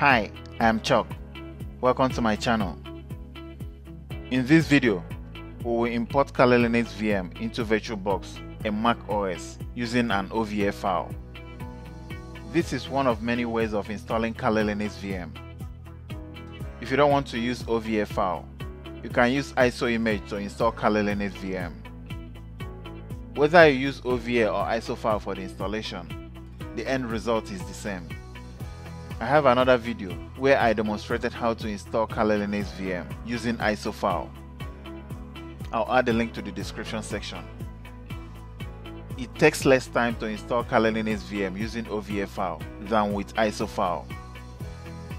Hi, I am Chuk. Welcome to my channel. In this video, we will import Kali Linux VM into VirtualBox and Mac OS using an OVA file. This is one of many ways of installing Kali Linux VM. If you don't want to use OVA file, you can use ISO image to install Kali Linux VM. Whether you use OVA or ISO file for the installation, the end result is the same. I have another video where I demonstrated how to install Kali Linux VM using ISO file. I'll add the link to the description section. It takes less time to install Kali Linux VM using OVA file than with ISO file.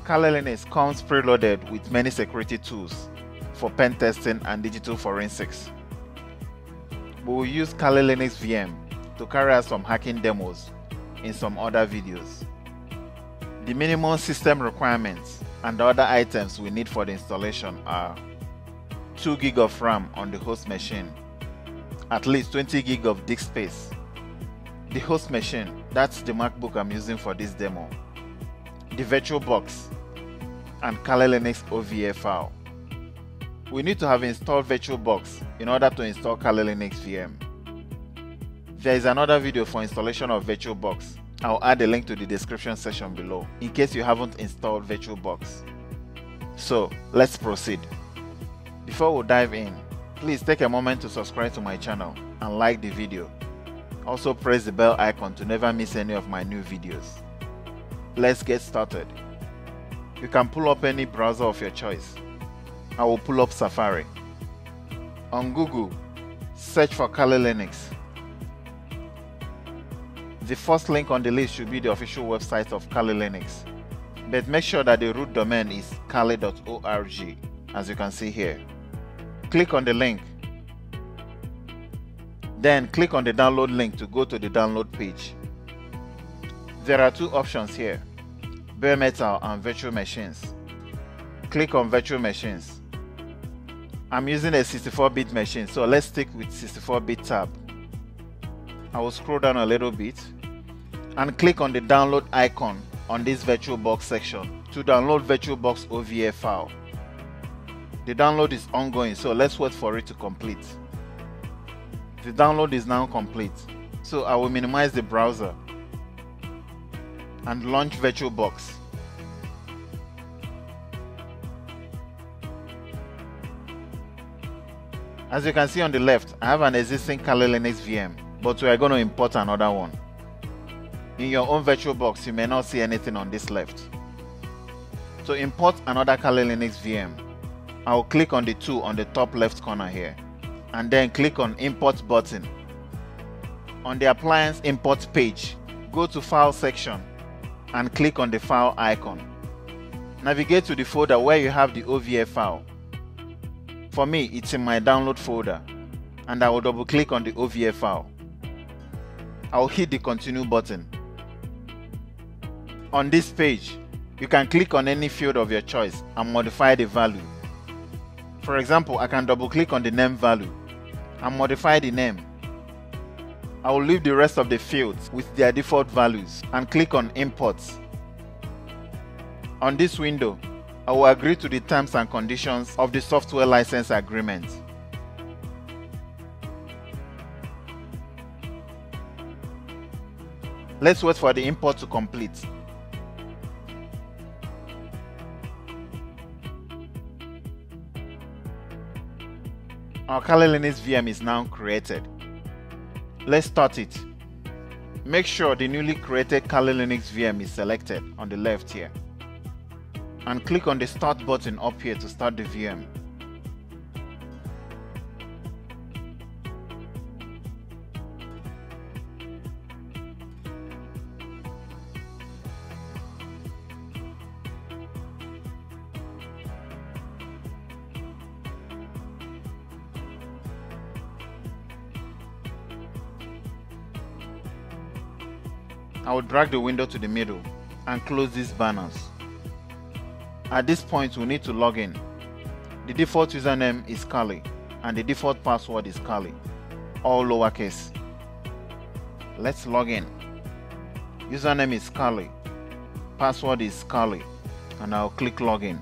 Kali Linux comes preloaded with many security tools for pen testing and digital forensics. We will use Kali Linux VM to carry out some hacking demos in some other videos. The minimum system requirements and the other items we need for the installation are 2 gig of RAM on the host machine, at least 20 gig of disk space. The host machine, that's the MacBook I'm using for this demo. The VirtualBox and Kali Linux OVA file. We need to have installed VirtualBox in order to install Kali Linux VM. There is another video for installation of VirtualBox I'll add a link to the description section below in case you haven't installed VirtualBox. So let's proceed. Before we dive in, please take a moment to subscribe to my channel and like the video. Also press the bell icon to never miss any of my new videos. Let's get started. You can pull up any browser of your choice. I will pull up Safari. On Google, search for Kali Linux the first link on the list should be the official website of Kali Linux. But make sure that the root domain is kali.org as you can see here. Click on the link. Then click on the download link to go to the download page. There are two options here, bare metal and virtual machines. Click on virtual machines. I'm using a 64-bit machine, so let's stick with 64-bit tab. I will scroll down a little bit and click on the download icon on this VirtualBox section to download VirtualBox OVA file. The download is ongoing so let's wait for it to complete. The download is now complete so I will minimize the browser and launch VirtualBox. As you can see on the left, I have an existing Kali Linux VM, but we are going to import another one. In your own virtual box, you may not see anything on this left. To import another Kali Linux VM, I will click on the 2 on the top left corner here, and then click on Import button. On the Appliance Import page, go to File section and click on the File icon. Navigate to the folder where you have the OVA file. For me, it's in my download folder, and I will double click on the OVA file. I will hit the Continue button on this page, you can click on any field of your choice and modify the value. For example, I can double click on the name value and modify the name. I will leave the rest of the fields with their default values and click on Imports. On this window, I will agree to the terms and conditions of the software license agreement. Let's wait for the import to complete. Our Kali Linux VM is now created. Let's start it. Make sure the newly created Kali Linux VM is selected on the left here. And click on the start button up here to start the VM. I will drag the window to the middle and close these banners. At this point we need to log in. The default username is Kali and the default password is Kali, all lowercase. Let's log in. Username is Kali, password is Kali, and I'll click login.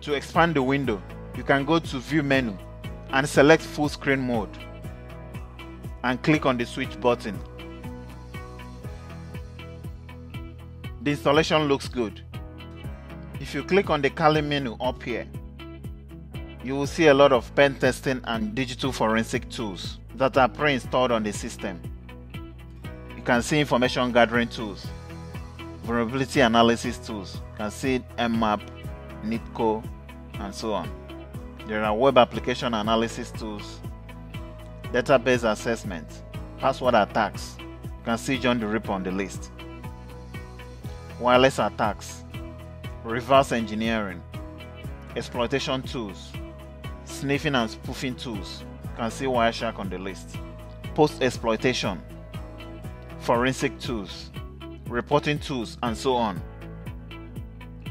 To expand the window, you can go to view menu and select full screen mode and click on the switch button. The installation looks good. If you click on the Kali menu up here, you will see a lot of pen testing and digital forensic tools that are pre-installed on the system. You can see information gathering tools, vulnerability analysis tools, you can see Nmap, Nikto, and so on. There are web application analysis tools, database assessment, password attacks. You can see John the Ripper on the list. Wireless attacks, reverse engineering, exploitation tools, sniffing and spoofing tools. You can see Wireshark on the list. Post exploitation, forensic tools, reporting tools, and so on.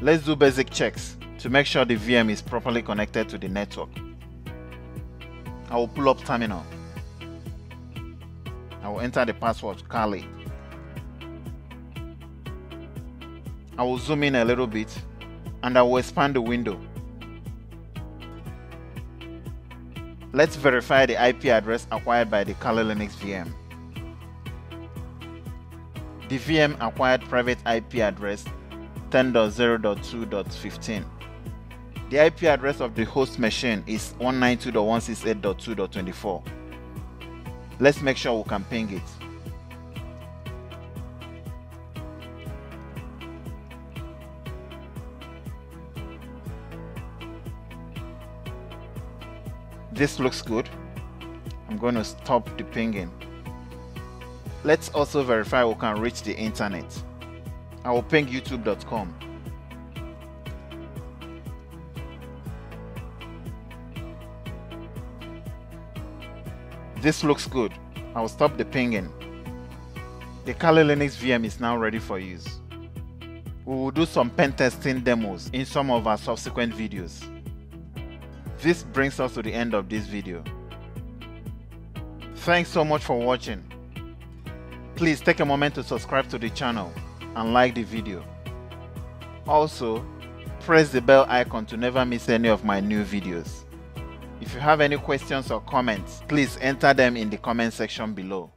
Let's do basic checks to make sure the VM is properly connected to the network. I will pull up terminal. I will enter the password Kali. I will zoom in a little bit and I will expand the window. Let's verify the IP address acquired by the Kali Linux VM. The VM acquired private IP address 10.0.2.15. The IP address of the host machine is 192.168.2.24. Let's make sure we can ping it. This looks good. I'm going to stop the pinging. Let's also verify we can reach the internet. I will ping youtube.com. This looks good. I will stop the pinging. The Kali Linux VM is now ready for use. We will do some pen testing demos in some of our subsequent videos. This brings us to the end of this video. Thanks so much for watching. Please take a moment to subscribe to the channel and like the video. Also, press the bell icon to never miss any of my new videos. If you have any questions or comments, please enter them in the comment section below.